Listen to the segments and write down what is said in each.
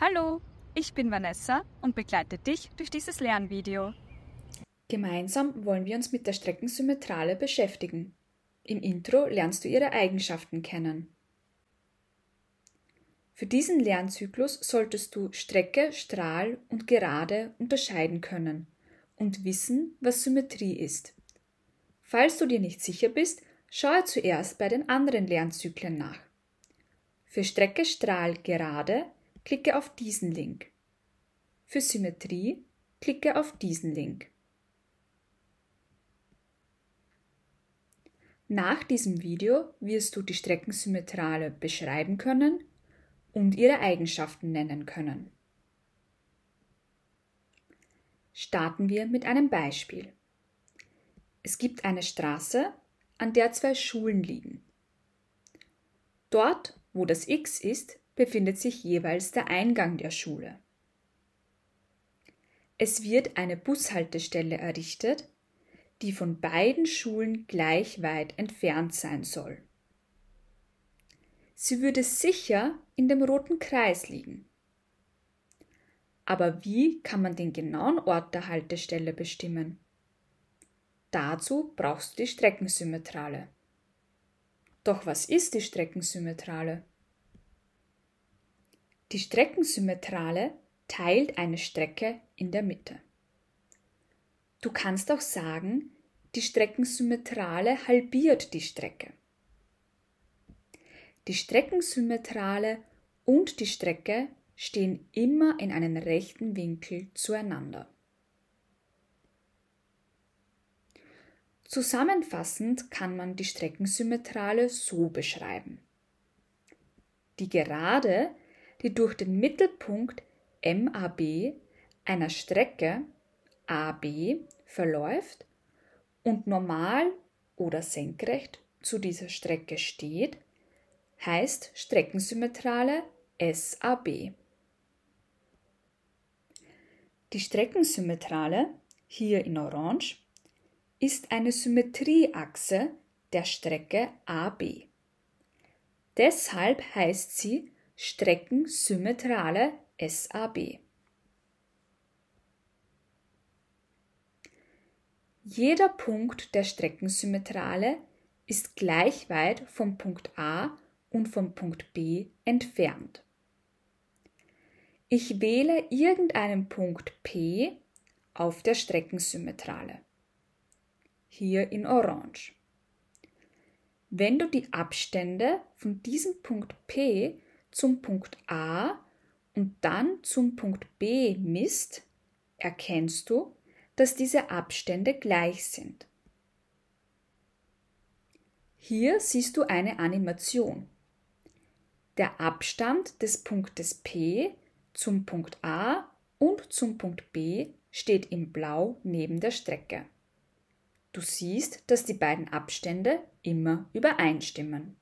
Hallo, ich bin Vanessa und begleite dich durch dieses Lernvideo. Gemeinsam wollen wir uns mit der Streckensymmetrale beschäftigen. Im Intro lernst du ihre Eigenschaften kennen. Für diesen Lernzyklus solltest du Strecke, Strahl und Gerade unterscheiden können und wissen, was Symmetrie ist. Falls du dir nicht sicher bist, schaue zuerst bei den anderen Lernzyklen nach. Für Strecke, Strahl, Gerade klicke auf diesen Link. Für Symmetrie klicke auf diesen Link. Nach diesem Video wirst du die Streckensymmetrale beschreiben können und ihre Eigenschaften nennen können. Starten wir mit einem Beispiel. Es gibt eine Straße, an der zwei Schulen liegen. Dort, wo das X ist, befindet sich jeweils der Eingang der Schule. Es wird eine Bushaltestelle errichtet, die von beiden Schulen gleich weit entfernt sein soll. Sie würde sicher in dem roten Kreis liegen. Aber wie kann man den genauen Ort der Haltestelle bestimmen? Dazu brauchst du die Streckensymmetrale. Doch was ist die Streckensymmetrale? Die Streckensymmetrale teilt eine Strecke in der Mitte. Du kannst auch sagen, die Streckensymmetrale halbiert die Strecke. Die Streckensymmetrale und die Strecke stehen immer in einem rechten Winkel zueinander. Zusammenfassend kann man die Streckensymmetrale so beschreiben. Die Gerade die durch den Mittelpunkt MAB einer Strecke AB verläuft und normal oder senkrecht zu dieser Strecke steht, heißt Streckensymmetrale SAB. Die Streckensymmetrale, hier in Orange, ist eine Symmetrieachse der Strecke AB. Deshalb heißt sie Streckensymmetrale SAB. Jeder Punkt der Streckensymmetrale ist gleich weit vom Punkt A und vom Punkt B entfernt. Ich wähle irgendeinen Punkt P auf der Streckensymmetrale. Hier in Orange. Wenn du die Abstände von diesem Punkt P zum Punkt A und dann zum Punkt B misst, erkennst du, dass diese Abstände gleich sind. Hier siehst du eine Animation. Der Abstand des Punktes P zum Punkt A und zum Punkt B steht in Blau neben der Strecke. Du siehst, dass die beiden Abstände immer übereinstimmen.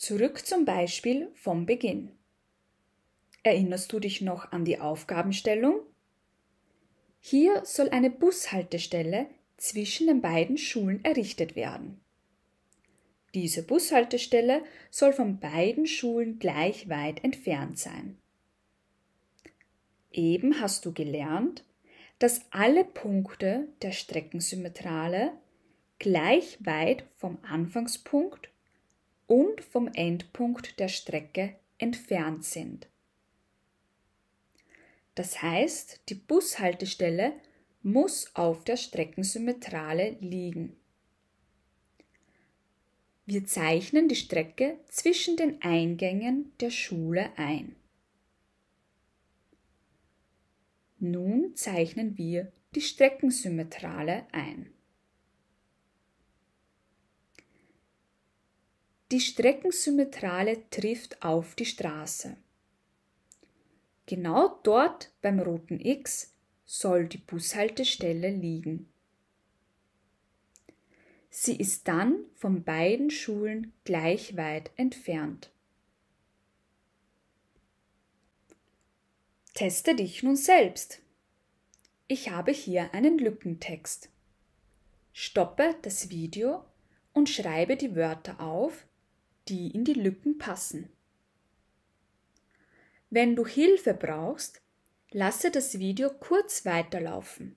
Zurück zum Beispiel vom Beginn. Erinnerst du dich noch an die Aufgabenstellung? Hier soll eine Bushaltestelle zwischen den beiden Schulen errichtet werden. Diese Bushaltestelle soll von beiden Schulen gleich weit entfernt sein. Eben hast du gelernt, dass alle Punkte der Streckensymmetrale gleich weit vom Anfangspunkt und vom Endpunkt der Strecke entfernt sind. Das heißt, die Bushaltestelle muss auf der Streckensymmetrale liegen. Wir zeichnen die Strecke zwischen den Eingängen der Schule ein. Nun zeichnen wir die Streckensymmetrale ein. Die Streckensymmetrale trifft auf die Straße. Genau dort beim roten X soll die Bushaltestelle liegen. Sie ist dann von beiden Schulen gleich weit entfernt. Teste dich nun selbst. Ich habe hier einen Lückentext. Stoppe das Video und schreibe die Wörter auf, die in die Lücken passen. Wenn du Hilfe brauchst, lasse das Video kurz weiterlaufen.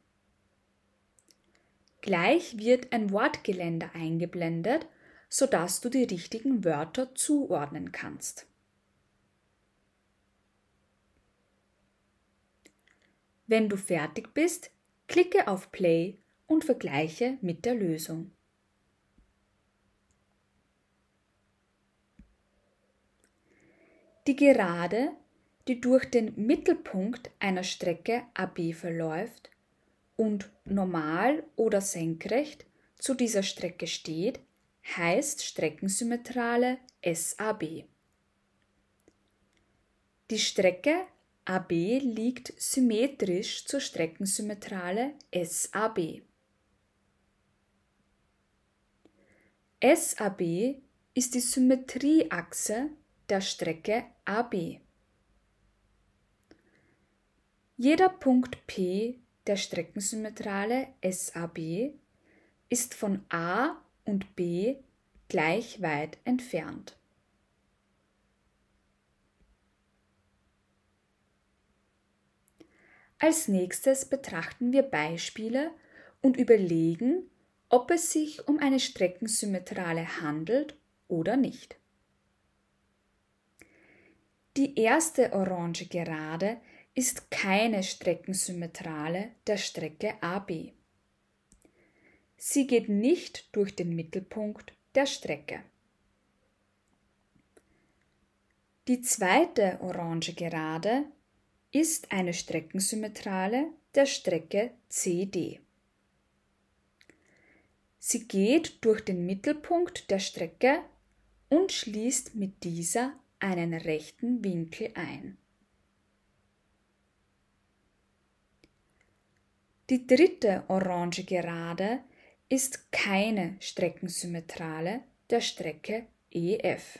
Gleich wird ein Wortgeländer eingeblendet, sodass du die richtigen Wörter zuordnen kannst. Wenn du fertig bist, klicke auf Play und vergleiche mit der Lösung. Die Gerade, die durch den Mittelpunkt einer Strecke AB verläuft und normal oder senkrecht zu dieser Strecke steht, heißt Streckensymmetrale SAB. Die Strecke AB liegt symmetrisch zur Streckensymmetrale SAB. SAB ist die Symmetrieachse der Strecke AB. Jeder Punkt P der Streckensymmetrale SAB ist von A und B gleich weit entfernt. Als nächstes betrachten wir Beispiele und überlegen, ob es sich um eine Streckensymmetrale handelt oder nicht. Die erste orange Gerade ist keine Streckensymmetrale der Strecke AB. Sie geht nicht durch den Mittelpunkt der Strecke. Die zweite orange Gerade ist eine Streckensymmetrale der Strecke CD. Sie geht durch den Mittelpunkt der Strecke und schließt mit dieser einen rechten Winkel ein. Die dritte orange Gerade ist keine Streckensymmetrale der Strecke EF.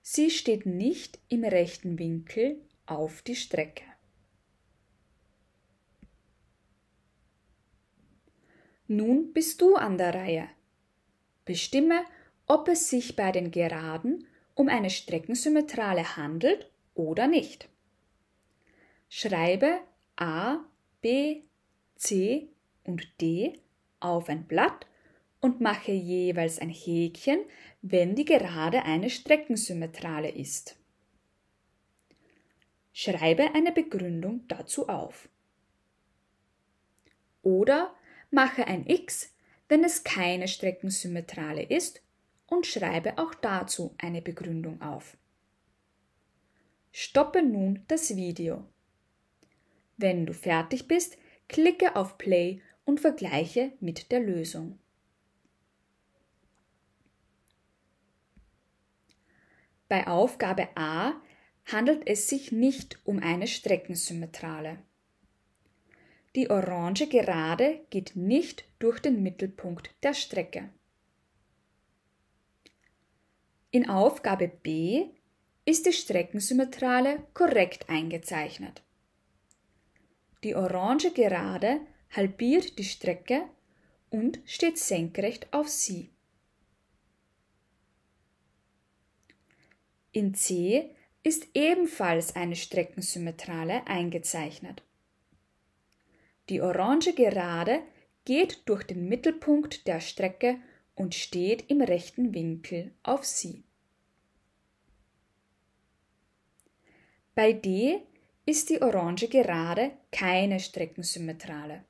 Sie steht nicht im rechten Winkel auf die Strecke. Nun bist du an der Reihe. Bestimme, ob es sich bei den Geraden um eine Streckensymmetrale handelt oder nicht. Schreibe A, B, C und D auf ein Blatt und mache jeweils ein Häkchen, wenn die Gerade eine Streckensymmetrale ist. Schreibe eine Begründung dazu auf. Oder mache ein X, wenn es keine Streckensymmetrale ist und schreibe auch dazu eine Begründung auf. Stoppe nun das Video. Wenn du fertig bist, klicke auf Play und vergleiche mit der Lösung. Bei Aufgabe A handelt es sich nicht um eine Streckensymmetrale. Die orange Gerade geht nicht durch den Mittelpunkt der Strecke. In Aufgabe B ist die Streckensymmetrale korrekt eingezeichnet. Die orange Gerade halbiert die Strecke und steht senkrecht auf sie. In C ist ebenfalls eine Streckensymmetrale eingezeichnet. Die orange Gerade geht durch den Mittelpunkt der Strecke und steht im rechten Winkel auf sie. Bei D ist die orange Gerade keine Streckensymmetrale.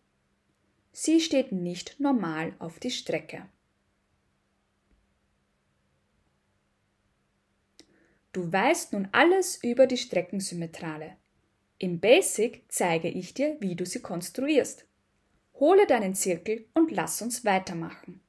Sie steht nicht normal auf die Strecke. Du weißt nun alles über die Streckensymmetrale. Im Basic zeige ich dir, wie du sie konstruierst. Hole deinen Zirkel und lass uns weitermachen.